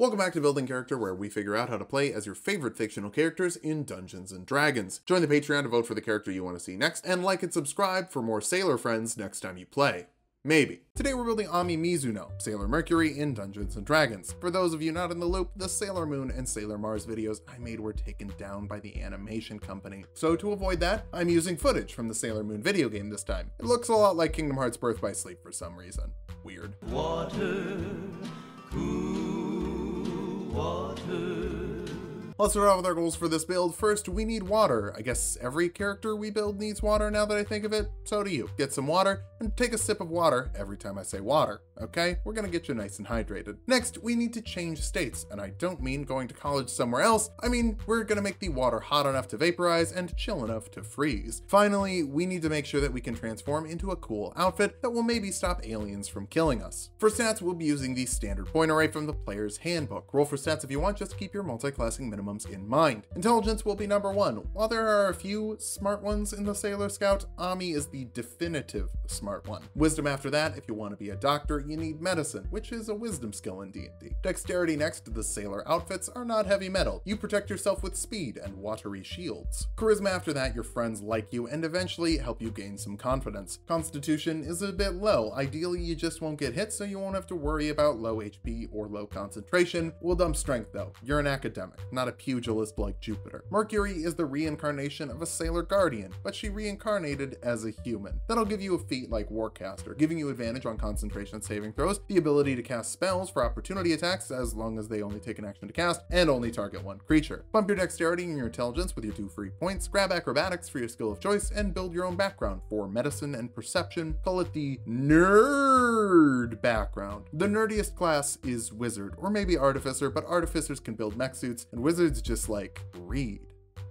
Welcome back to Building Character, where we figure out how to play as your favorite fictional characters in Dungeons Dragons. Join the Patreon to vote for the character you want to see next, and like and subscribe for more sailor friends next time you play. Maybe. Today we're building Ami Mizuno, Sailor Mercury in Dungeons & Dragons. For those of you not in the loop, the Sailor Moon and Sailor Mars videos I made were taken down by the animation company. So to avoid that, I'm using footage from the Sailor Moon video game this time. It looks a lot like Kingdom Hearts Birth by Sleep for some reason. Weird. Water, Let's start off with our goals for this build. First, we need water. I guess every character we build needs water now that I think of it. So do you. Get some water and take a sip of water every time I say water, okay? We're gonna get you nice and hydrated. Next, we need to change states, and I don't mean going to college somewhere else. I mean, we're gonna make the water hot enough to vaporize and chill enough to freeze. Finally, we need to make sure that we can transform into a cool outfit that will maybe stop aliens from killing us. For stats, we'll be using the standard point array from the player's handbook. Roll for stats if you want, just keep your multi-classing minimums in mind. Intelligence will be number one. While there are a few smart ones in the Sailor Scout, Ami is the definitive smart one. Wisdom after that, if you want to be a doctor, you need medicine, which is a wisdom skill in D&D. Dexterity next, to the sailor outfits are not heavy metal. You protect yourself with speed and watery shields. Charisma after that, your friends like you and eventually help you gain some confidence. Constitution is a bit low. Ideally, you just won't get hit, so you won't have to worry about low HP or low concentration. We'll dump strength though. You're an academic, not a pugilist like Jupiter. Mercury is the reincarnation of a Sailor Guardian, but she reincarnated as a human. That'll give you a feat like Warcaster, giving you advantage on concentration and saving throws, the ability to cast spells for opportunity attacks as long as they only take an action to cast, and only target one creature. Bump your dexterity and your intelligence with your two free points, grab acrobatics for your skill of choice, and build your own background for medicine and perception. Call it the nerd background. The nerdiest class is wizard, or maybe artificer, but artificers can build mech suits, and wizards just like read.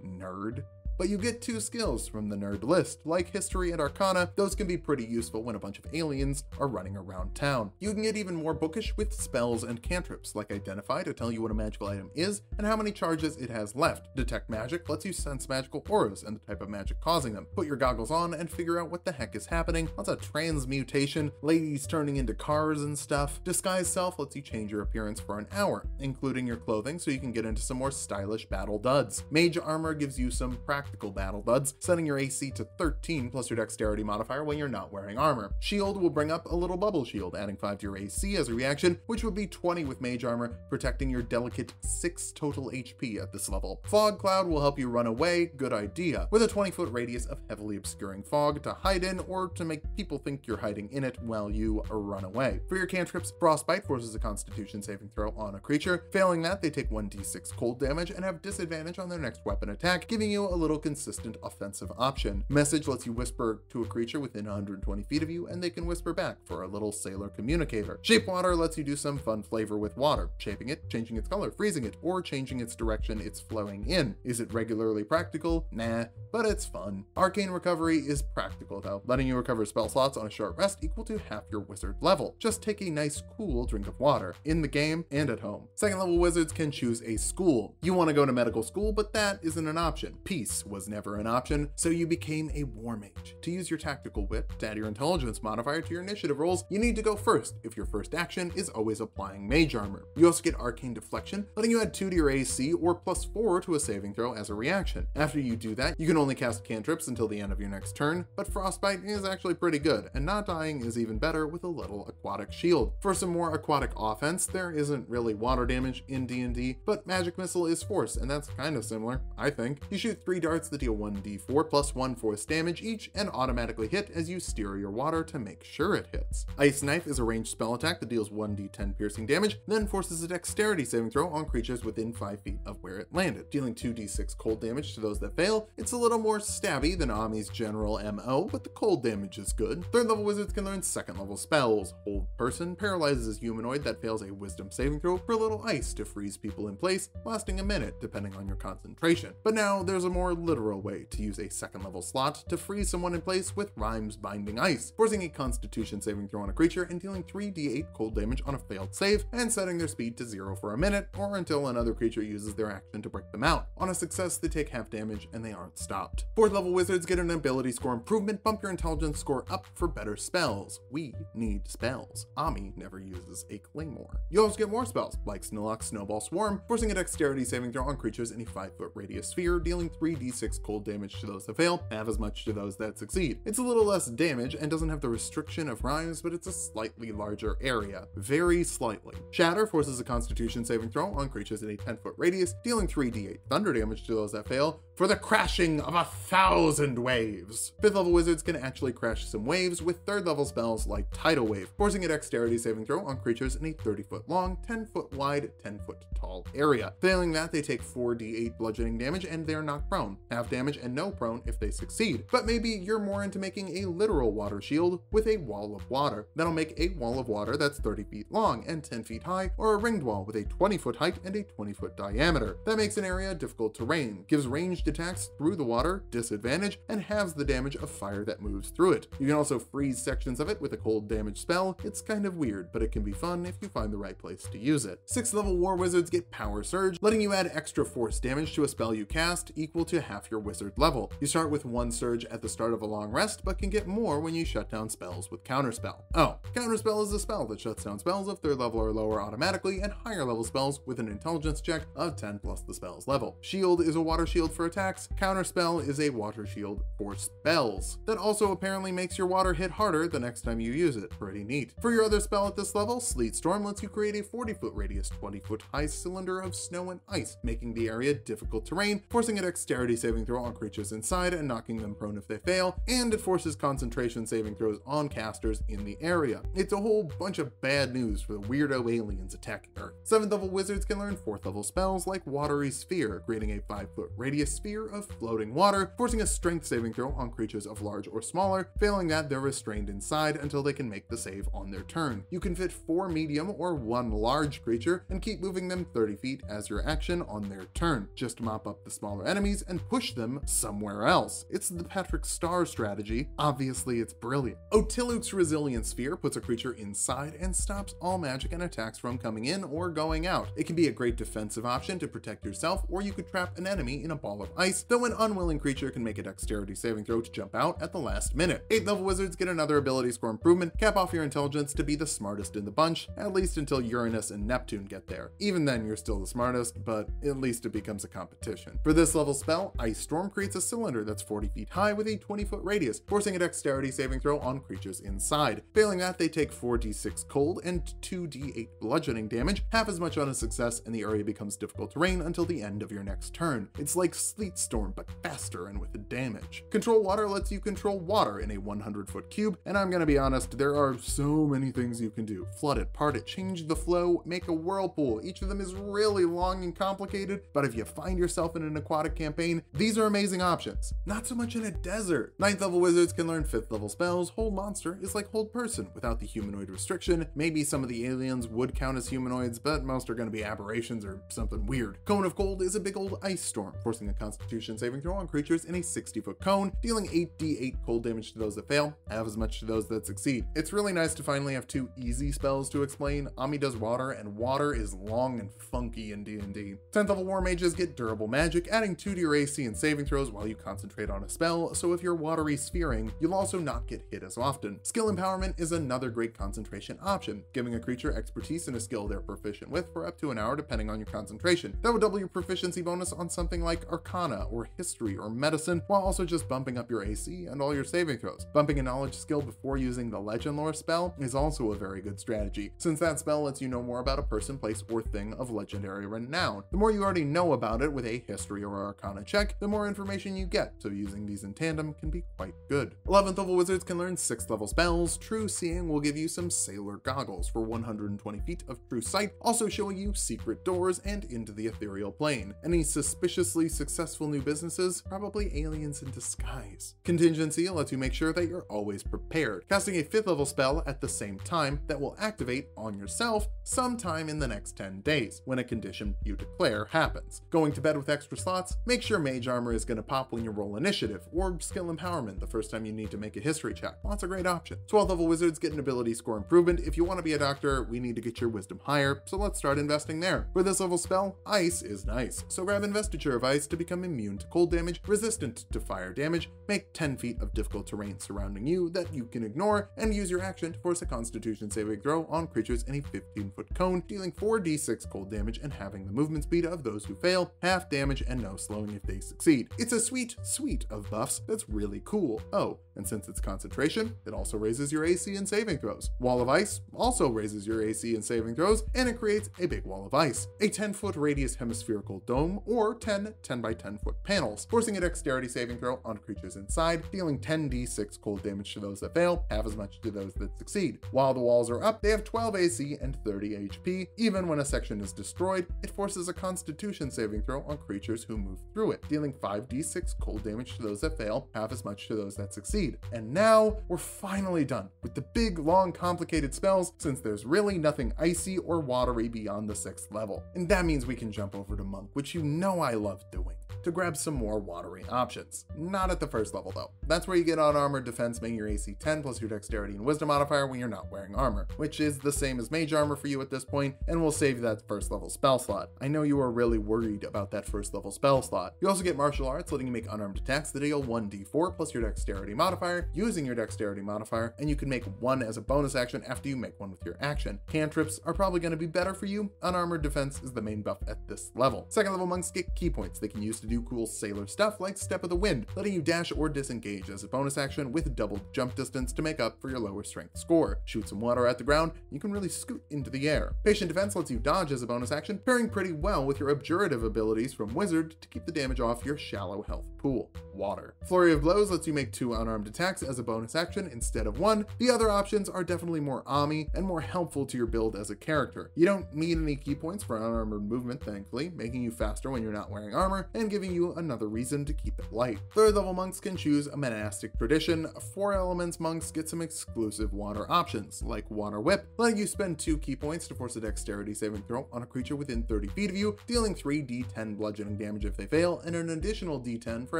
Nerd but you get two skills from the nerd list. Like history and arcana, those can be pretty useful when a bunch of aliens are running around town. You can get even more bookish with spells and cantrips, like identify to tell you what a magical item is and how many charges it has left. Detect magic lets you sense magical auras and the type of magic causing them. Put your goggles on and figure out what the heck is happening. Lots of transmutation, ladies turning into cars and stuff. Disguise self lets you change your appearance for an hour, including your clothing so you can get into some more stylish battle duds. Mage armor gives you some practice practical battle duds, setting your AC to 13 plus your dexterity modifier when you're not wearing armor. Shield will bring up a little bubble shield, adding 5 to your AC as a reaction, which would be 20 with mage armor, protecting your delicate 6 total HP at this level. Fog cloud will help you run away, good idea, with a 20 foot radius of heavily obscuring fog to hide in or to make people think you're hiding in it while you run away. For your cantrips, frostbite forces a constitution saving throw on a creature. Failing that, they take 1d6 cold damage and have disadvantage on their next weapon attack, giving you a little consistent offensive option. Message lets you whisper to a creature within 120 feet of you, and they can whisper back for a little sailor communicator. Shape water lets you do some fun flavor with water, shaping it, changing its color, freezing it, or changing its direction it's flowing in. Is it regularly practical? Nah, but it's fun. Arcane recovery is practical though, letting you recover spell slots on a short rest equal to half your wizard level. Just take a nice cool drink of water, in the game and at home. Second level wizards can choose a school. You want to go to medical school, but that isn't an option. Peace was never an option, so you became a war mage. To use your Tactical Wit to add your intelligence modifier to your initiative rolls, you need to go first if your first action is always applying mage armor. You also get arcane deflection, letting you add 2 to your AC or plus 4 to a saving throw as a reaction. After you do that, you can only cast cantrips until the end of your next turn, but frostbite is actually pretty good, and not dying is even better with a little aquatic shield. For some more aquatic offense, there isn't really water damage in D&D, but magic missile is force, and that's kind of similar, I think. You shoot 3 darts that deal 1d4 plus 1 force damage each and automatically hit as you steer your water to make sure it hits. Ice Knife is a ranged spell attack that deals 1d10 piercing damage, then forces a dexterity saving throw on creatures within 5 feet of where it landed, dealing 2d6 cold damage to those that fail. It's a little more stabby than Ami's general MO, but the cold damage is good. Third level wizards can learn second level spells. Hold Person paralyzes a humanoid that fails a wisdom saving throw for a little ice to freeze people in place, lasting a minute depending on your concentration. But now there's a more literal way to use a second level slot to freeze someone in place with Rime's Binding Ice, forcing a constitution saving throw on a creature and dealing 3d8 cold damage on a failed save, and setting their speed to zero for a minute or until another creature uses their action to break them out. On a success, they take half damage and they aren't stopped. Fourth level wizards get an ability score improvement, bump your intelligence score up for better spells. We need spells. Ami never uses a claymore. You also get more spells, like Snilloc Snowball Swarm, forcing a dexterity saving throw on creatures in a 5 foot radius sphere, dealing 3d6 cold damage to those that fail, half as much to those that succeed. It's a little less damage and doesn't have the restriction of Rime's, but it's a slightly larger area. Very slightly. Shatter forces a constitution saving throw on creatures in a 10 foot radius, dealing 3d8 thunder damage to those that fail, for the crashing of a thousand waves. Fifth level wizards can actually crash some waves with third level spells like Tidal Wave, forcing a dexterity saving throw on creatures in a 30 foot long, 10 foot wide, 10 foot tall area. Failing that, they take 4d8 bludgeoning damage and they're knocked prone. Half damage and no prone if they succeed. But maybe you're more into making a literal water shield with a wall of water. That'll make a wall of water that's 30 feet long and 10 feet high, or a ringed wall with a 20 foot height and a 20 foot diameter. That makes an area difficult terrain, gives ranged attacks through the water disadvantage, and halves the damage of fire that moves through it. You can also freeze sections of it with a cold damage spell. It's kind of weird, but it can be fun if you find the right place to use it. Sixth level war wizards get power surge, letting you add extra force damage to a spell you cast equal to half your wizard level. You start with one surge at the start of a long rest, but can get more when you shut down spells with counterspell. Oh, counterspell is a spell that shuts down spells of third level or lower automatically, and higher level spells with an intelligence check of 10 plus the spell's level. Shield is a water shield for attacks, counterspell is a water shield for spells. That also apparently makes your water hit harder the next time you use it. Pretty neat. For your other spell at this level, Sleet Storm lets you create a 40 foot radius, 20 foot high cylinder of snow and ice, making the area difficult terrain, forcing a dexterity saving throw on creatures inside and knocking them prone if they fail, and it forces concentration saving throws on casters in the area. It's a whole bunch of bad news for the weirdo aliens attacking Earth. 7th level wizards can learn 4th level spells like Watery Sphere, creating a 5 foot radius sphere of floating water, forcing a strength saving throw on creatures of large or smaller, failing that they're restrained inside until they can make the save on their turn. You can fit 4 medium or 1 large creature and keep moving them 30 feet as your action on their turn. Just mop up the smaller enemies and push them somewhere else. It's the Patrick Star strategy. Obviously, it's brilliant. Otiluke's Resilient Sphere puts a creature inside and stops all magic and attacks from coming in or going out. It can be a great defensive option to protect yourself, or you could trap an enemy in a ball of ice, though an unwilling creature can make a dexterity saving throw to jump out at the last minute. 8th level wizards get another ability score improvement, cap off your intelligence to be the smartest in the bunch, at least until Uranus and Neptune get there. Even then, you're still the smartest, but at least it becomes a competition. For this level spell, Ice Storm creates a cylinder that's 40 feet high with a 20 foot radius, forcing a dexterity saving throw on creatures inside. Failing that, they take 4d6 cold and 2d8 bludgeoning damage, half as much on a success, and the area becomes difficult terrain until the end of your next turn. It's like Sleet Storm, but faster and with the damage. Control Water lets you control water in a 100 foot cube, and I'm gonna be honest, there are so many things you can do. Flood it, part it, change the flow, make a whirlpool. Each of them is really long and complicated, but if you find yourself in an aquatic campaign, these are amazing options. Not so much in a desert. Ninth level wizards can learn fifth level spells. Hold monster is like hold person without the humanoid restriction. Maybe some of the aliens would count as humanoids, but most are gonna be aberrations or something weird. Cone of Cold is a big old ice storm, forcing a constitution saving throw on creatures in a 60 foot cone, dealing 8d8 cold damage to those that fail, half as much to those that succeed. It's really nice to finally have two easy spells to explain. Ami does water, and water is long and funky in D&D. 10th level war mages get durable magic, adding 2 to your AC and saving throws while you concentrate on a spell, so if you're watery sphering, you'll also not get hit as often. Skill empowerment is another great concentration option, giving a creature expertise in a skill they're proficient with for up to an hour depending on your concentration. That would double your proficiency bonus on something like Arcana or History or Medicine, while also just bumping up your AC and all your saving throws. Bumping a knowledge skill before using the Legend Lore spell is also a very good strategy, since that spell lets you know more about a person, place, or thing of legendary renown. The more you already know about it with a History or Arcana check, the more information you get, so using these in tandem can be quite good. 11th level wizards can learn 6th level spells. True Seeing will give you some sailor goggles for 120 feet of true sight, also showing you secret doors and into the ethereal plane. Any suspiciously successful new businesses? Probably aliens in disguise. Contingency lets you make sure that you're always prepared, casting a 5th level spell at the same time that will activate on yourself sometime in the next 10 days, when a condition you declare happens. Going to bed with extra slots? Make sure mage armor is going to pop when you roll initiative, or skill empowerment the first time you need to make a history check. Lots of great options. 12th level wizards get an ability score improvement. If you want to be a doctor, we need to get your wisdom higher, so let's start investing there. For this level spell, ice is nice, so grab investiture of ice to become immune to cold damage, resistant to fire damage, make 10 feet of difficult terrain surrounding you that you can ignore, and use your action to force a constitution saving throw on creatures in a 15 foot cone, dealing 4d6 cold damage and having the movement speed of those who fail, half damage and no slowing if they succeed. It's a sweet suite of buffs that's really cool. Oh, and since it's concentration, it also raises your AC and saving throws. Wall of Ice also raises your AC and saving throws, and it creates a big wall of ice, a 10 foot radius hemispherical dome, or 10 10 by 10 foot panels, forcing a dexterity saving throw on creatures inside, dealing 10d6 cold damage to those that fail, half as much to those that succeed. While the walls are up, they have 12 AC and 30 HP. Even when a section is destroyed, it forces a constitution saving throw on creatures who move through it, dealing 5d6 cold damage to those that fail, half as much to those that succeed. And now we're finally done with the big, long, complicated spells since there's really nothing icy or watery beyond the sixth level. And that means we can jump over to Monk, which you know I love doing to grab some more watery options. Not at the first level though. That's where you get unarmored defense, making your AC 10 plus your dexterity and wisdom modifier when you're not wearing armor, which is the same as mage armor for you at this point, and will save that first level spell slot. I know you are really worried about that first level spell slot. You also get martial arts, letting you make unarmed attacks that deal 1d4 plus your dexterity modifier, using your dexterity modifier, and you can make one as a bonus action after you make one with your action. Cantrips are probably going to be better for you. Unarmored defense is the main buff at this level. Second level monks get ki points they can use to do cool sailor stuff like Step of the Wind, letting you dash or disengage as a bonus action with double jump distance to make up for your lower strength score. Shoot some water at the ground, you can really scoot into the air. Patient Defense lets you dodge as a bonus action, pairing pretty well with your abjurative abilities from Wizard to keep the damage off your shallow health pool. Water. Flurry of Blows lets you make two unarmed attacks as a bonus action instead of one. The other options are definitely more Ami and more helpful to your build as a character. You don't need any ki points for unarmored movement, thankfully, making you faster when you're not wearing armor and giving you another reason to keep it light. Third level monks can choose a monastic tradition. Four elements monks get some exclusive water options, like Water Whip, letting you spend two ki points to force a dexterity saving throw on a creature within 30 feet of you, dealing 3 d10 bludgeoning damage if they fail, and an additional d10 for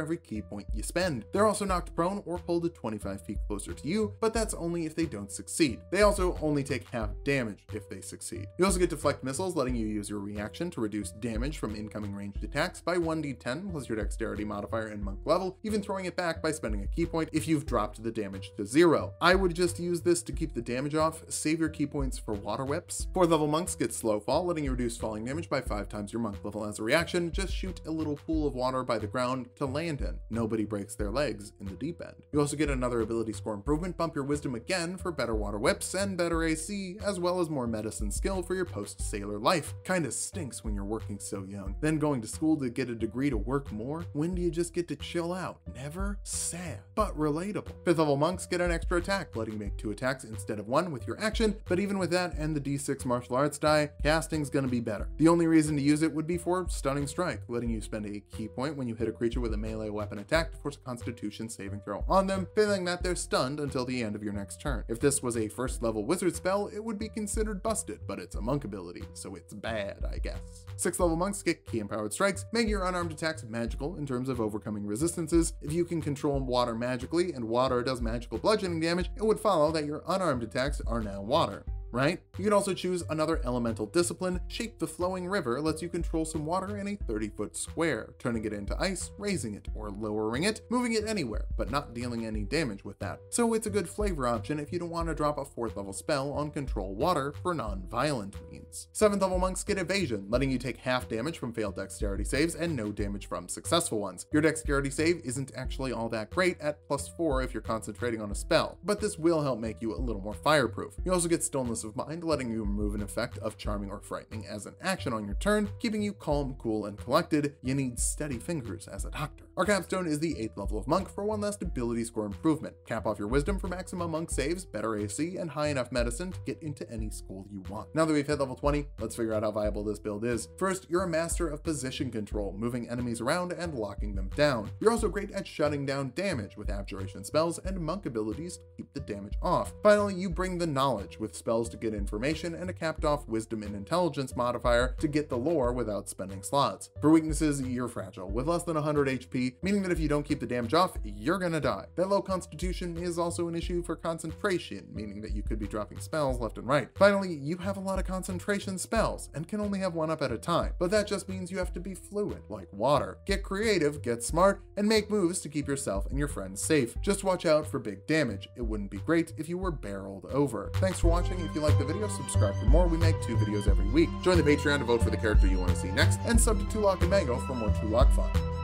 every ki point you spend. They're also knocked prone or pulled to 25 feet closer to you, but that's only if they don't succeed. They also only take half damage if they succeed. You also get deflect missiles, letting you use your reaction to reduce damage from incoming ranged attacks by 1d10 plus your dexterity modifier and monk level, even throwing it back by spending a ki point if you've dropped the damage to zero. I would just use this to keep the damage off, save your ki points for water whips. Fourth level monks get slow fall, letting you reduce falling damage by five times your monk level as a reaction. Just shoot a little pool of water by the ground to land in. Nobody breaks their legs in the deep end. You also get another ability score improvement, bump your wisdom again for better water whips and better AC, as well as more medicine skill for your post-sailor life. Kinda stinks when you're working so young. Then going to school to get a degree to work more? When do you just get to chill out? Never? Sad, but relatable. Fifth level monks get an extra attack, letting you make two attacks instead of one with your action, but even with that and the d6 martial arts die, casting's gonna be better. The only reason to use it would be for stunning strike, letting you spend a ki point when you hit a creature with a melee weapon attack to force a constitution saving throw on them, failing that they're stunned until the end of your next turn. If this was a first level wizard spell, it would be considered busted, but it's a monk ability, so it's bad, I guess. Sixth level monks get ki empowered strikes, making your unarmed attacks magical in terms of overcoming resistances. If you can control water magically and water does magical bludgeoning damage, it would follow that your unarmed attacks are now water right? You can also choose another elemental discipline. Shape the Flowing River lets you control some water in a 30 foot square, turning it into ice, raising it, or lowering it, moving it anywhere, but not dealing any damage with that. So it's a good flavor option if you don't want to drop a 4th level spell on Control Water for non-violent means. 7th level monks get Evasion, letting you take half damage from failed dexterity saves and no damage from successful ones. Your dexterity save isn't actually all that great at plus 4 if you're concentrating on a spell, but this will help make you a little more fireproof. You also get Stillness of mind, letting you remove an effect of charming or frightening as an action on your turn, keeping you calm, cool, and collected. You need steady fingers as a doctor. Our capstone is the 8th level of Monk for one last ability score improvement. Cap off your wisdom for maximum Monk saves, better AC, and high enough medicine to get into any school you want. Now that we've hit level 20, let's figure out how viable this build is. First, you're a master of position control, moving enemies around and locking them down. You're also great at shutting down damage with abjuration spells and monk abilities to keep the damage off. Finally, you bring the knowledge with spells to get information, and a capped off wisdom and intelligence modifier to get the lore without spending slots. For weaknesses, you're fragile, with less than 100 HP, meaning that if you don't keep the damage off, you're gonna die. That low constitution is also an issue for concentration, meaning that you could be dropping spells left and right. Finally, you have a lot of concentration spells, and can only have one up at a time, but that just means you have to be fluid, like water. Get creative, get smart, and make moves to keep yourself and your friends safe. Just watch out for big damage. It wouldn't be great if you were barreled over. Thanks for watching. If you like the video, subscribe for more. We make two videos every week. Join the Patreon to vote for the character you want to see next, and sub to Tulok and Mango for more Tulok fun.